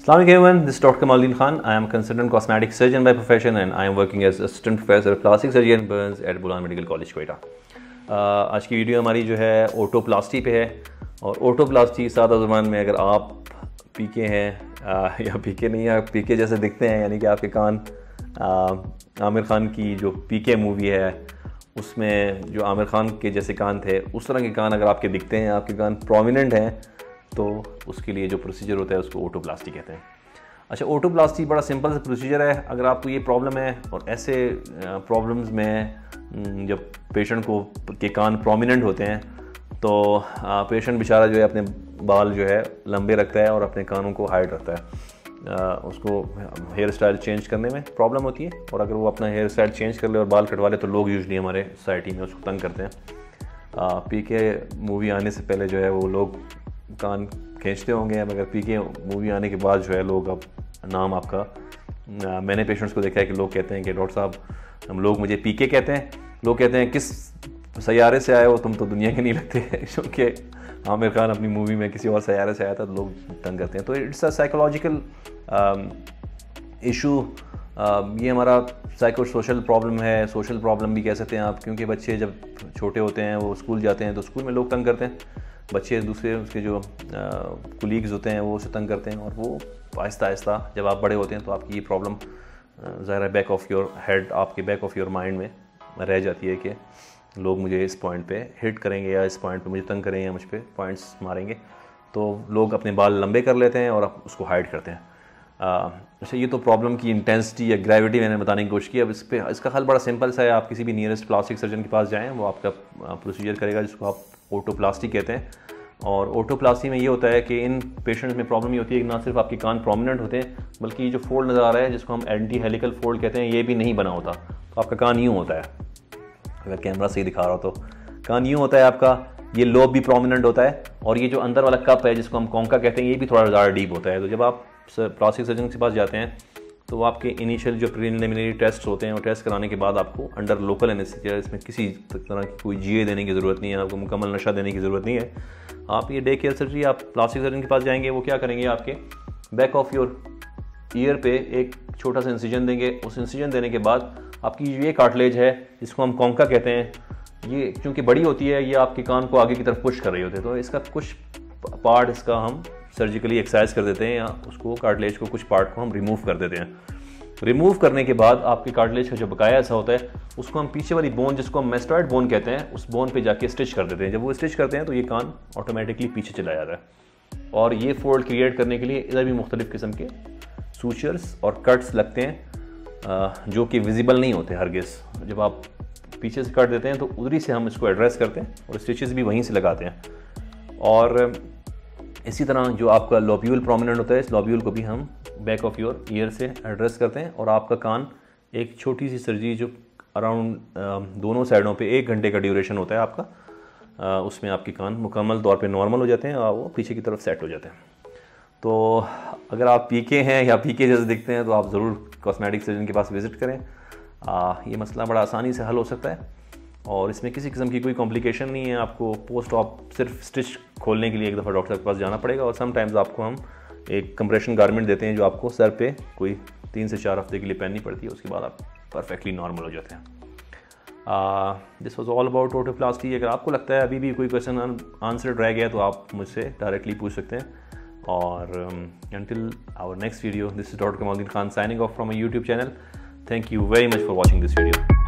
Assalamu alaikum, this is Dr. Kamaldeen Khan. I am a consultant cosmetic surgeon by profession and I am working as assistant professor of plastic surgery and burns at Medical College, Quetta. Uh, आज की video हमारी जो है otoplasty पे है और otoplasty सादा ज़ुबान में अगर आप पीके हैं uh, या पीके नहीं या पीके जैसे दिखते हैं यानी कि आपके कान uh, आमिर खान की जो पीके मूवी है उसमें जो आमिर खान के जैसे कान थे उस तरह के कान अगर आपके दिखते हैं आपके कान प्रोमिनेंट हैं तो उसके लिए जो प्रोसीजर होता है, उसको ओटोप्लास्टी कहते हैं। अच्छा ओटोप्लास्टी बड़ा सिंपल सा प्रोसीजर है। अगर आपको ये प्रॉब्लम है, और ऐसे प्रॉब्लम्स में जब पेशेंट को, के कान प्रोमिनेंट होते हैं तो पेशेंट बेचारा जो है, अपने बाल जो है, लंबे रखता है और अपने कानों को हाइड रखता है। उसको हेयर स्टाइल चेंज करने में प्रॉब्लम होती है, और अगर वो अपना हेयर स्टाइल चेंज कर ले और बाल कटवा ले तो लोग यूजली हमारे सोसाइटी में उसको तंग करते हैं। पी के मूवी आने से पहले जो है, वो लोग कान खींचते होंगे मगर पी के मूवी आने के बाद जो है लोग अब नाम आपका मैंने पेशेंट्स को देखा है कि लोग कहते हैं कि, डॉक्टर साहब, हम लोग मुझे पी के कहते हैं। लोग कहते हैं, किस सैारे से आए हो? तुम तो दुनिया के नहीं लगते। क्योंकि आमिर खान अपनी मूवी में किसी और सैारे से आया था तो लोग तंग करते हैं। तो इट्स अ साइकोलॉजिकल इशू ये हमारा साइको सोशल प्रॉब्लम है। सोशल प्रॉब्लम भी कह सकते हैं आप, क्योंकि बच्चे जब छोटे होते हैं, वो स्कूल जाते हैं तो स्कूल में लोग तंग करते हैं। बच्चे दूसरे उसके जो कुलीग्स होते हैं, वो उसे तंग करते हैं और वो आहिस्ता आहिस्ता जब आप बड़े होते हैं तो आपकी ये प्रॉब्लम ज़ाहिर है बैक ऑफ़ योर हेड आपके बैक ऑफ़ योर माइंड में रह जाती है कि लोग मुझे इस पॉइंट पे हिट करेंगे या इस पॉइंट पे मुझे तंग करेंगे या मुझ पर पॉइंट्स मारेंगे। तो लोग अपने बाल लंबे कर लेते हैं और उसको हाइड करते हैं। अच्छा ये तो प्रॉब्लम की इंटेंसिटी या ग्रेविटी मैंने बताने की कोशिश की। अब इस पर इसका हल बड़ा सिंपल सा है। आप किसी भी नियरेस्ट प्लास्टिक सर्जन के पास जाएँ, वो आपका प्रोसीजर करेगा, जिसको आप ओटोप्लास्टी कहते हैं। और ओटोप्लास्टी में ये होता है कि इन पेशेंट्स में प्रॉब्लम ये होती है कि ना सिर्फ़ आपके कान प्रोमिनेंट होते हैं बल्कि ये जो फोल्ड नज़र आ रहा है, जिसको हम एंटी हेलिकल फोल्ड कहते हैं, ये भी नहीं बना होता। तो आपका कान यूँ होता है। अगर कैमरा सही दिखा रहा हो तो। कान यूँ होता है आपका, ये लोब भी प्रोमिनेंट होता है, और ये जो अंदर वाला कप है, जिसको हम कौंका कहते हैं, ये भी थोड़ा ज़्यादा डीप होता है। तो जब आप प्लास्टिक सर्जन के पास जाते हैं तो आपके इनिशियल जो प्रीलिमिनरी टेस्ट होते हैं, वो टेस्ट कराने के बाद आपको अंडर लोकल एनेस्थीसिया इसमें किसी तरह की कोई जीए देने की ज़रूरत नहीं है, आपको मुकम्मल नशा देने की ज़रूरत नहीं है। आप ये डे केयर सर्जरी आप प्लास्टिक सर्जन के पास जाएँगे, वो क्या करेंगे आपके? बैक ऑफ़ योर ईयर पे एक छोटा सा इंसिजन देंगे। उस इंसिजन देने के बाद आपकी ये कार्टलेज है जिसको हम कौंका कहते हैं, ये क्योंकि बड़ी होती है, ये आपके कान को आगे की तरफ़ पुश कर रही होती है तो इसका कुछ पार्ट इसका हम सर्जिकली एक्सरसाइज कर देते हैं या उसको कार्टलेज को कुछ पार्ट को हम रिमूव कर देते हैं। रिमूव करने के बाद आपकी कार्टलेज का जो बकाया ऐसा होता है, उसको हम पीछे वाली बोन जिसको हम मेस्टॉइड बोन कहते हैं, उस बोन पे जाके स्टिच कर देते हैं। जब वो स्टिच करते हैं तो ये कान ऑटोमेटिकली पीछे चला जाता है। और ये फोल्ड क्रिएट करने के लिए इधर भी मुख्तलिफ़ किस्म के सूचर्स और कट्स लगते हैं जो कि विजिबल नहीं होते हरगिज़। जब आप पीछे से कट देते हैं तो उधरी से हम इसको एड्रेस करते हैं और स्टिचेस भी वहीं से लगाते हैं। और इसी तरह जो आपका लॉब्यूल प्रोमिनेंट होता है इस लॉब्यूल को भी हम बैक ऑफ़ योर ईयर से एड्रेस करते हैं और आपका कान एक छोटी सी सर्जरी जो अराउंड दोनों साइडों पे एक घंटे का ड्यूरेशन होता है आपका उसमें आपके कान मुकम्मल तौर पे नॉर्मल हो जाते हैं और वो पीछे की तरफ़ सेट हो जाते हैं। तो अगर आप पीके हैं या पीके जैसे दिखते हैं तो आप ज़रूर कॉस्मेटिक सर्जन के पास विज़िट करें। आ, ये मसला बड़ा आसानी से हल हो सकता है। और इसमें किसी किस्म की कोई कॉम्प्लिकेशन नहीं है। आपको पोस्ट ऑप सिर्फ़ स्टिच खोलने के लिए एक दफ़ा डॉक्टर के पास जाना पड़ेगा और समटाइम्स आपको हम एक कंप्रेशन गारमेंट देते हैं जो आपको सर पे कोई तीन से चार हफ़्ते के लिए पहननी पड़ती है। उसके बाद आप परफेक्टली नॉर्मल हो जाते हैं। This was all about otoplasty अगर आपको लगता है अभी भी कोई क्वेश्चन आंसर रह गया तो आप मुझसे डायरेक्टली पूछ सकते हैं। और until our next video this is doctor Kamaluddin Khan signing off from a YouTube channel thank you very much for watching this video